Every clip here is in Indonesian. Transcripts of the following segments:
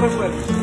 much later.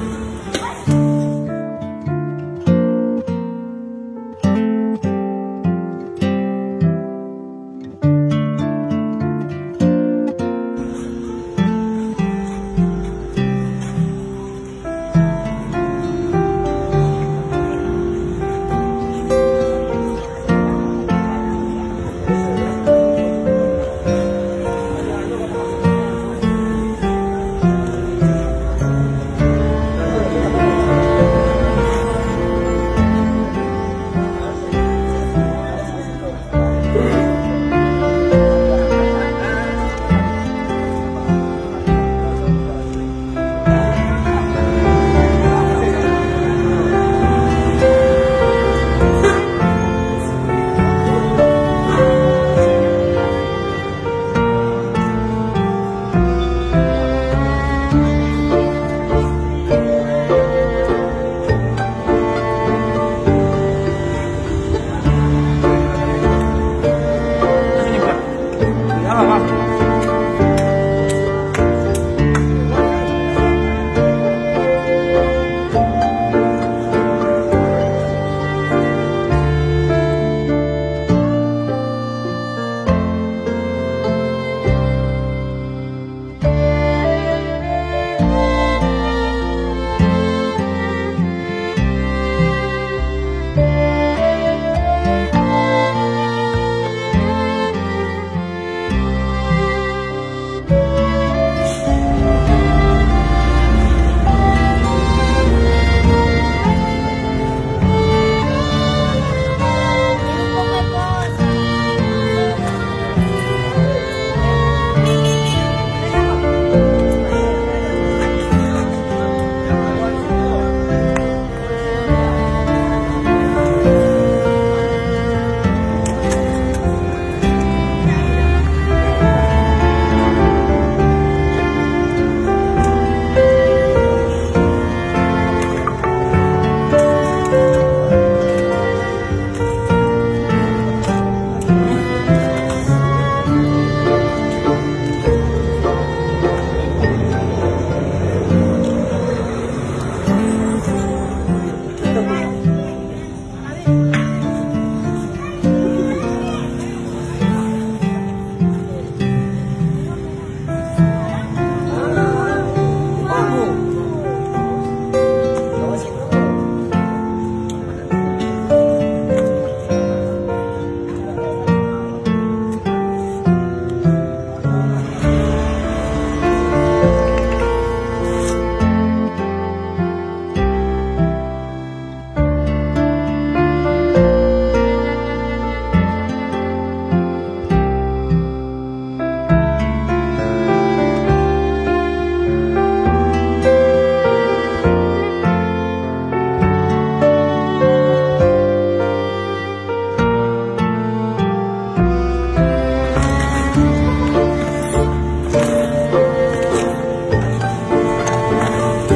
Tidak,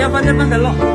ya pada mandalok.